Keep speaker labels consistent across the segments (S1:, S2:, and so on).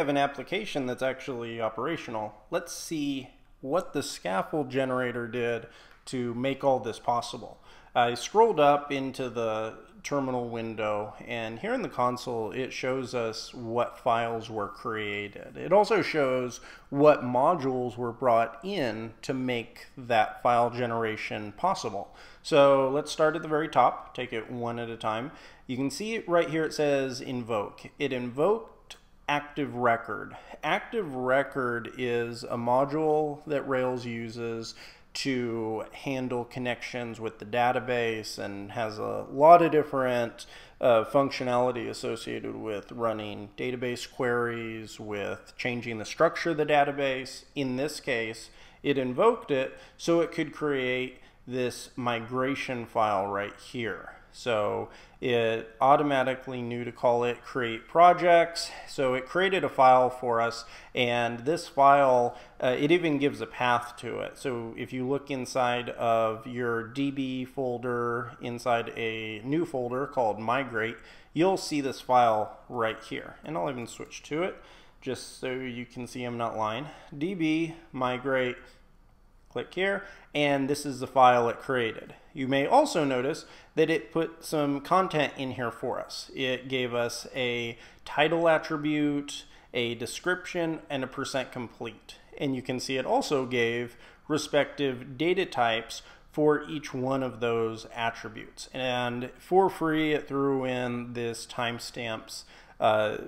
S1: have an application that's actually operational. Let's see what the scaffold generator did to make all this possible. I scrolled up into the terminal window and here in the console it shows us what files were created. It also shows what modules were brought in to make that file generation possible. So let's start at the very top, take it one at a time. You can see right here it says invoke. It invoked active record. Active record is a module that Rails uses to handle connections with the database and has a lot of different uh, functionality associated with running database queries, with changing the structure of the database. In this case, it invoked it so it could create this migration file right here. So it automatically knew to call it create projects. So it created a file for us and this file, uh, it even gives a path to it. So if you look inside of your DB folder inside a new folder called migrate, you'll see this file right here. And I'll even switch to it just so you can see I'm not lying. DB migrate Click here, and this is the file it created. You may also notice that it put some content in here for us. It gave us a title attribute, a description, and a percent complete. And you can see it also gave respective data types for each one of those attributes. And for free, it threw in this timestamps uh,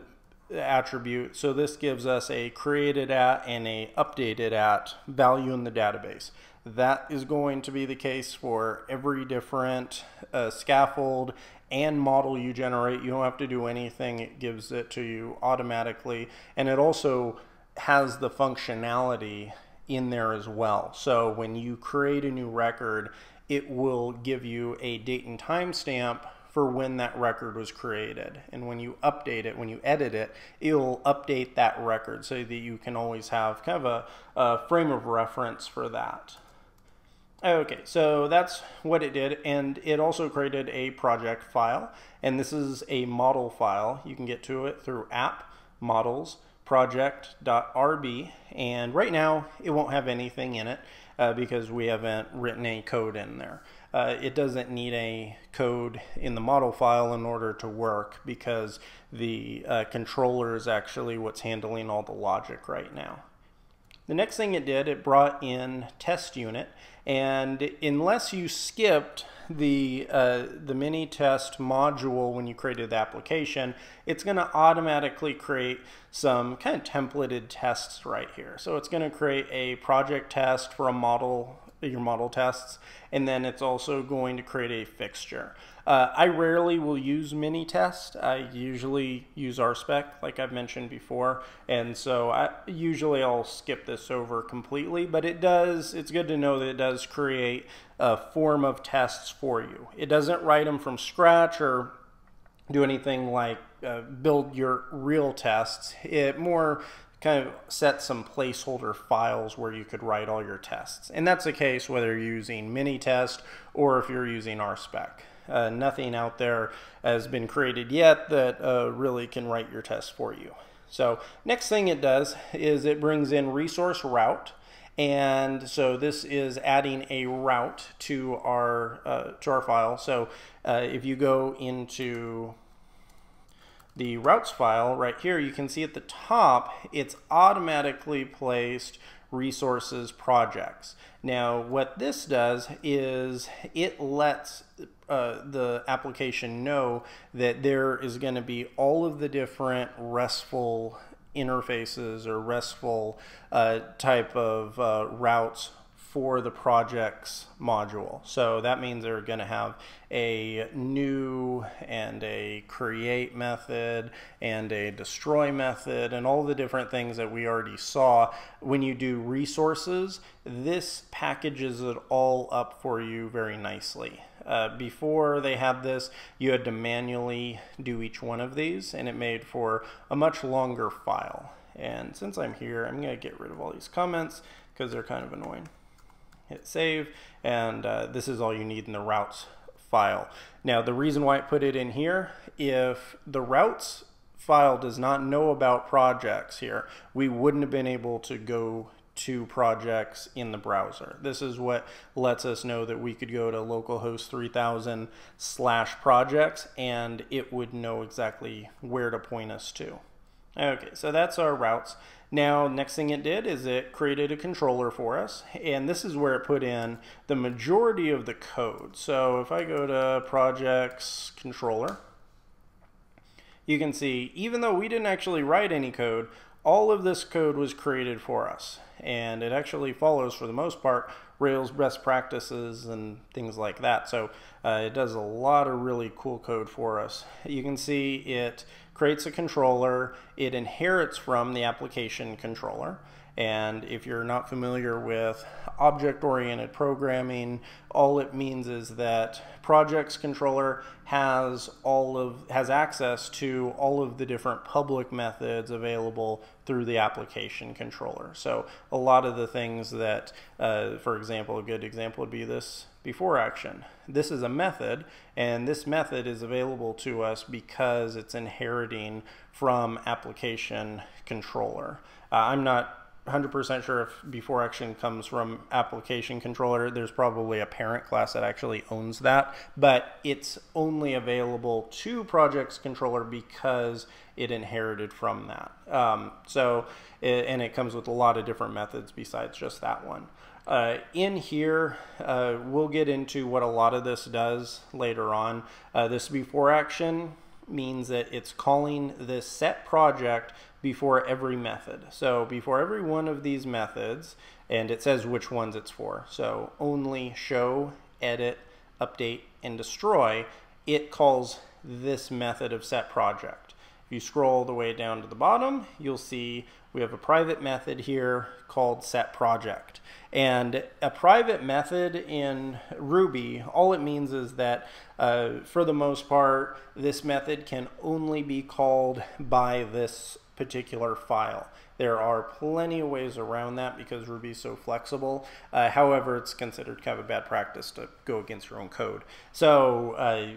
S1: attribute. So this gives us a created at and a updated at value in the database. That is going to be the case for every different uh, scaffold and model you generate. You don't have to do anything. It gives it to you automatically. And it also has the functionality in there as well. So when you create a new record, it will give you a date and time stamp for when that record was created. And when you update it, when you edit it, it'll update that record so that you can always have kind of a, a frame of reference for that. Okay, so that's what it did, and it also created a project file, and this is a model file. You can get to it through app models project.rb, and right now it won't have anything in it uh, because we haven't written any code in there uh, it doesn't need a code in the model file in order to work because the uh, controller is actually what's handling all the logic right now. The next thing it did, it brought in test unit, and unless you skipped the uh, the mini test module when you created the application, it's going to automatically create some kind of templated tests right here. So it's going to create a project test for a model your model tests, and then it's also going to create a fixture. Uh, I rarely will use mini test. I usually use RSpec, like I've mentioned before, and so I usually I'll skip this over completely. But it does. It's good to know that it does create a form of tests for you. It doesn't write them from scratch or do anything like uh, build your real tests. It more kind of set some placeholder files where you could write all your tests. And that's the case whether you're using Minitest or if you're using RSpec. Uh, nothing out there has been created yet that uh, really can write your tests for you. So next thing it does is it brings in resource route. And so this is adding a route to our uh, to our file. So uh, if you go into the routes file right here, you can see at the top, it's automatically placed resources projects. Now, what this does is it lets uh, the application know that there is going to be all of the different RESTful interfaces or RESTful uh, type of uh, routes for the projects module. So that means they're going to have a new and a create method and a destroy method and all the different things that we already saw. When you do resources, this packages it all up for you very nicely. Uh, before they had this, you had to manually do each one of these, and it made for a much longer file. And since I'm here, I'm going to get rid of all these comments because they're kind of annoying hit save, and uh, this is all you need in the routes file. Now, the reason why I put it in here, if the routes file does not know about projects here, we wouldn't have been able to go to projects in the browser. This is what lets us know that we could go to localhost 3000 slash projects and it would know exactly where to point us to. Okay, so that's our routes. Now, next thing it did is it created a controller for us, and this is where it put in the majority of the code. So if I go to projects controller, you can see even though we didn't actually write any code, all of this code was created for us and it actually follows for the most part Rails best practices and things like that. So uh, it does a lot of really cool code for us. You can see it creates a controller, it inherits from the application controller. And if you're not familiar with object-oriented programming, all it means is that projects controller has all of has access to all of the different public methods available through the application controller. So a lot of the things that, uh, for example, a good example would be this before action. This is a method, and this method is available to us because it's inheriting from application controller. Uh, I'm not 100% sure if before action comes from application controller. There's probably a parent class that actually owns that, but it's only available to projects controller because it inherited from that. Um, so, it, and it comes with a lot of different methods besides just that one. Uh, in here, uh, we'll get into what a lot of this does later on. Uh, this before action means that it's calling this set project before every method. So before every one of these methods, and it says which ones it's for. So only show, edit, update, and destroy, it calls this method of set project. If you scroll all the way down to the bottom, you'll see we have a private method here called set project. And a private method in Ruby, all it means is that uh, for the most part, this method can only be called by this particular file. There are plenty of ways around that because Ruby is so flexible. Uh, however, it's considered kind of a bad practice to go against your own code. So uh,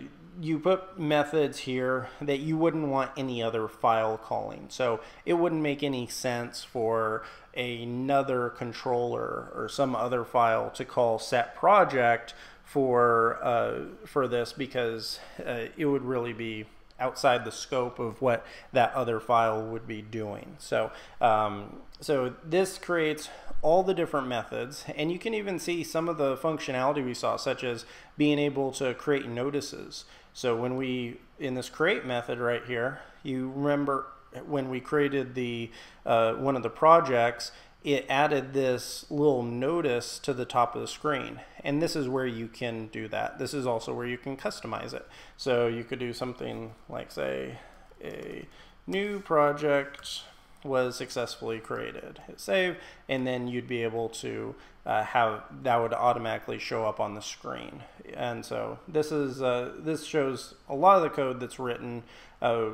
S1: you put methods here that you wouldn't want any other file calling. So it wouldn't make any sense for another controller or some other file to call set project for uh, for this because uh, it would really be outside the scope of what that other file would be doing. So, um, so this creates all the different methods, and you can even see some of the functionality we saw, such as being able to create notices. So when we, in this create method right here, you remember when we created the uh, one of the projects, it added this little notice to the top of the screen. And this is where you can do that. This is also where you can customize it. So you could do something like say a new project was successfully created. Hit save, and then you'd be able to uh, have that would automatically show up on the screen. And so this is uh, this shows a lot of the code that's written uh,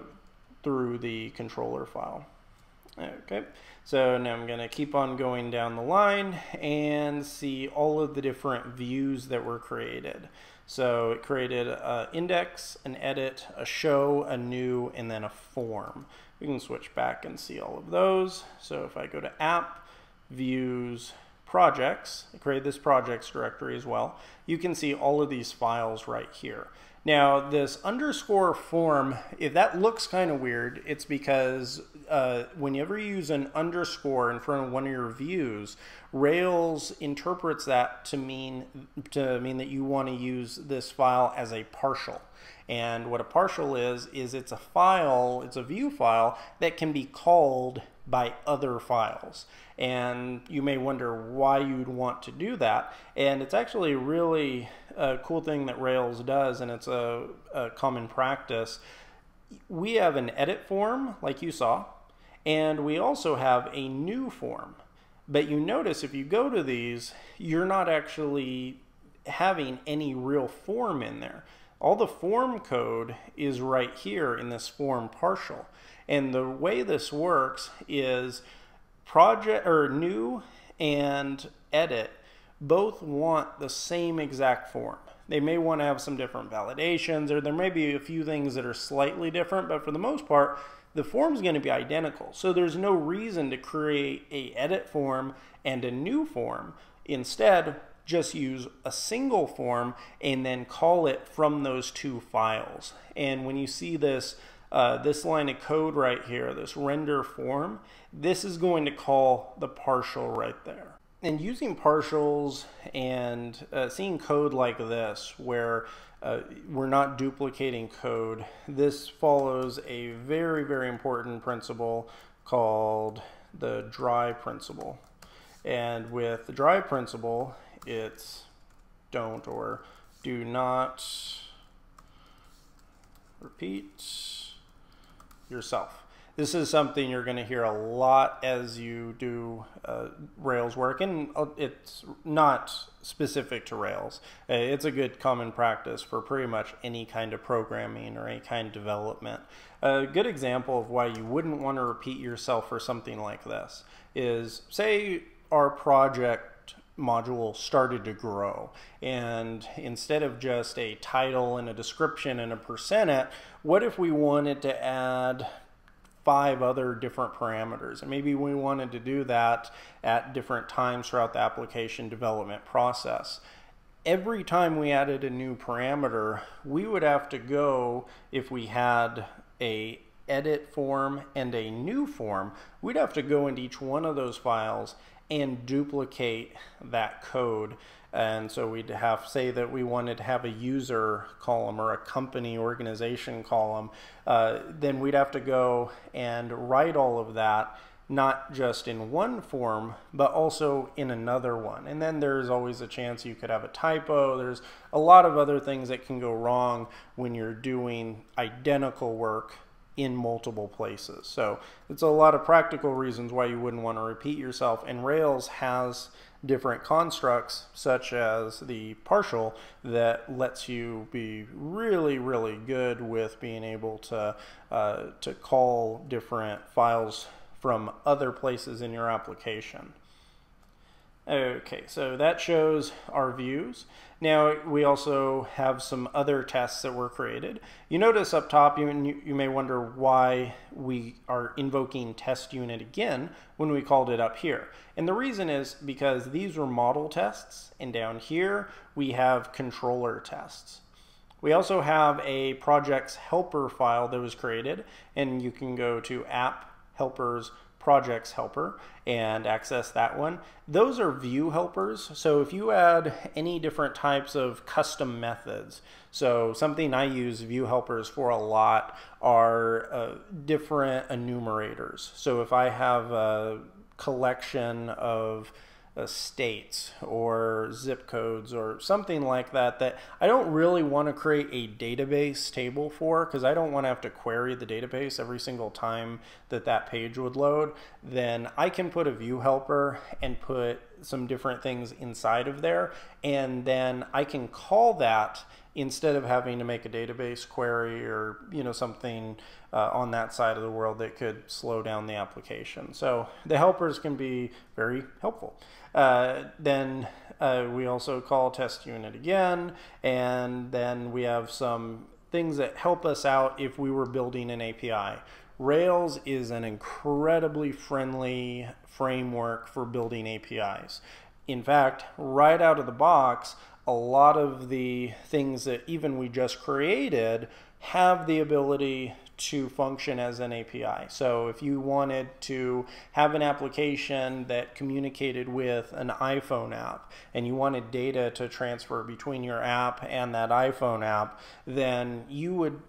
S1: through the controller file. Okay, so now I'm going to keep on going down the line and see all of the different views that were created. So it created an index, an edit, a show, a new, and then a form. We can switch back and see all of those. So if I go to app, views, projects, I created this projects directory as well, you can see all of these files right here. Now, this underscore form, if that looks kind of weird, it's because uh, whenever you use an underscore in front of one of your views, Rails interprets that to mean to mean that you want to use this file as a partial. And what a partial is, is it's a file, it's a view file that can be called by other files. And you may wonder why you'd want to do that. And it's actually a really a cool thing that Rails does, and it's a, a common practice. We have an edit form, like you saw, and we also have a new form. But you notice if you go to these, you're not actually having any real form in there. All the form code is right here in this form partial. And the way this works is project or new and edit both want the same exact form. They may want to have some different validations or there may be a few things that are slightly different, but for the most part, the form's going to be identical. So there's no reason to create a edit form and a new form. Instead, just use a single form and then call it from those two files. And when you see this, uh, this line of code right here, this render form, this is going to call the partial right there. And using partials and uh, seeing code like this, where uh, we're not duplicating code, this follows a very, very important principle called the dry principle. And with the dry principle, it's don't or do not repeat yourself. This is something you're going to hear a lot as you do uh, Rails work, and uh, it's not specific to Rails. Uh, it's a good common practice for pretty much any kind of programming or any kind of development. A good example of why you wouldn't want to repeat yourself for something like this is, say, our project module started to grow. And instead of just a title and a description and a percent, what if we wanted to add five other different parameters. And maybe we wanted to do that at different times throughout the application development process. Every time we added a new parameter, we would have to go, if we had a edit form and a new form, we'd have to go into each one of those files and duplicate that code and so we'd have say that we wanted to have a user column or a company organization column. Uh, then we'd have to go and write all of that not just in one form, but also in another one. And then there's always a chance you could have a typo. There's a lot of other things that can go wrong when you're doing identical work in multiple places. So it's a lot of practical reasons why you wouldn't want to repeat yourself. And Rails has different constructs, such as the partial, that lets you be really, really good with being able to, uh, to call different files from other places in your application. Okay, so that shows our views. Now we also have some other tests that were created. You notice up top, you, you may wonder why we are invoking test unit again when we called it up here. And the reason is because these were model tests, and down here we have controller tests. We also have a projects helper file that was created, and you can go to app helpers projects helper and access that one. Those are view helpers. So if you add any different types of custom methods, so something I use view helpers for a lot are uh, different enumerators. So if I have a collection of uh, states or zip codes or something like that that I don't really want to create a database table for because I don't want to have to query the database every single time that that page would load, then I can put a view helper and put some different things inside of there and then I can call that instead of having to make a database query or you know something uh, on that side of the world that could slow down the application. So the helpers can be very helpful. Uh, then uh, we also call test unit again, and then we have some things that help us out if we were building an API. Rails is an incredibly friendly framework for building APIs. In fact, right out of the box, a lot of the things that even we just created have the ability to function as an API. So if you wanted to have an application that communicated with an iPhone app and you wanted data to transfer between your app and that iPhone app, then you would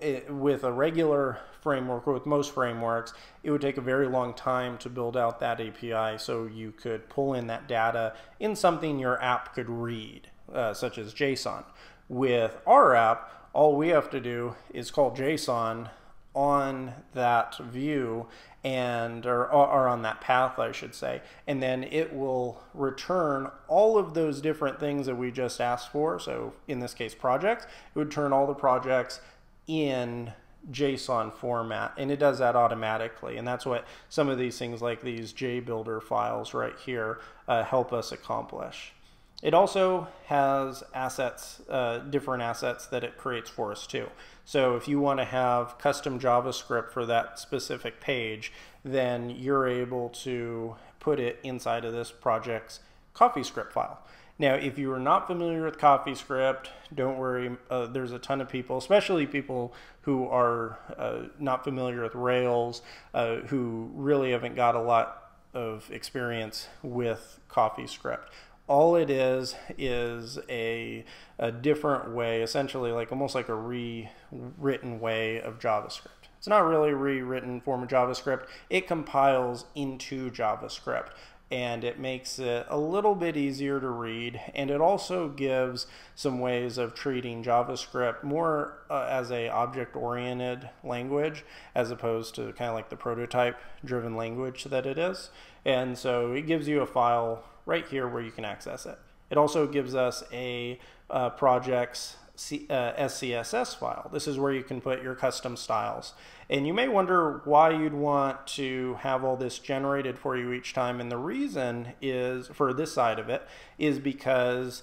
S1: eh, with a regular framework or with most frameworks, it would take a very long time to build out that API so you could pull in that data in something your app could read, uh, such as JSON. With our app, all we have to do is call JSON on that view and or, or on that path I should say and then it will return all of those different things that we just asked for. So in this case projects it would turn all the projects in JSON format and it does that automatically. And that's what some of these things like these JBuilder files right here uh, help us accomplish It also has assets, uh, different assets that it creates for us too. So if you want to have custom JavaScript for that specific page, then you're able to put it inside of this project's CoffeeScript file. Now, if you are not familiar with CoffeeScript, don't worry. Uh, there's a ton of people, especially people who are uh, not familiar with Rails, uh, who really haven't got a lot of experience with CoffeeScript all it is is a, a different way, essentially like almost like a rewritten way of JavaScript. It's not really rewritten form of JavaScript. It compiles into JavaScript and it makes it a little bit easier to read and it also gives some ways of treating JavaScript more uh, as a object oriented language as opposed to kind of like the prototype driven language that it is and so it gives you a file right here where you can access it. It also gives us a uh, project's C, uh, SCSS file. This is where you can put your custom styles. And you may wonder why you'd want to have all this generated for you each time. And the reason is, for this side of it, is because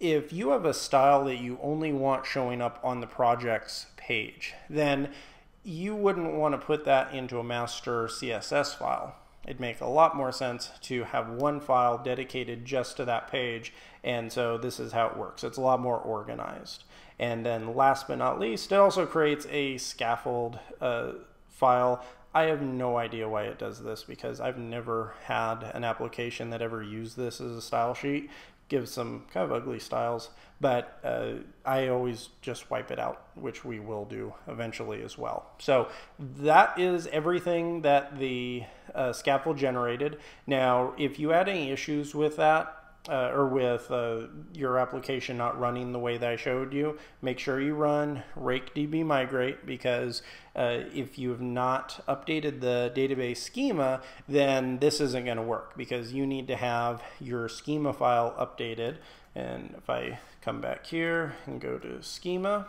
S1: if you have a style that you only want showing up on the project's page, then you wouldn't want to put that into a master CSS file it'd make a lot more sense to have one file dedicated just to that page. And so this is how it works. It's a lot more organized. And then last but not least, it also creates a scaffold uh, file. I have no idea why it does this because I've never had an application that ever used this as a style sheet gives some kind of ugly styles, but uh, I always just wipe it out, which we will do eventually as well. So that is everything that the uh, scaffold generated. Now, if you had any issues with that, uh, or with uh, your application not running the way that I showed you, make sure you run rake db migrate because uh, if you have not updated the database schema, then this isn't going to work because you need to have your schema file updated. And if I come back here and go to schema,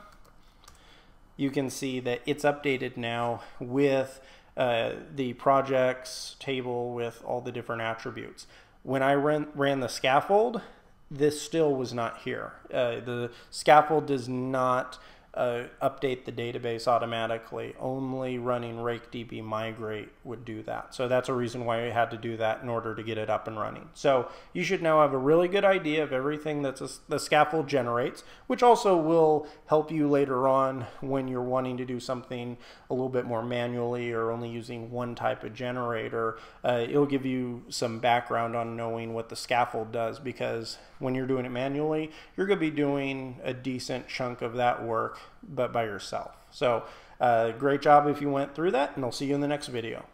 S1: you can see that it's updated now with uh, the projects table with all the different attributes. When I ran, ran the scaffold, this still was not here. Uh, the scaffold does not uh, update the database automatically. Only running Rake db migrate would do that. So that's a reason why we had to do that in order to get it up and running. So you should now have a really good idea of everything that the scaffold generates, which also will help you later on when you're wanting to do something a little bit more manually or only using one type of generator. Uh, it'll give you some background on knowing what the scaffold does because when you're doing it manually, you're going to be doing a decent chunk of that work but by yourself. So uh, great job if you went through that, and I'll see you in the next video.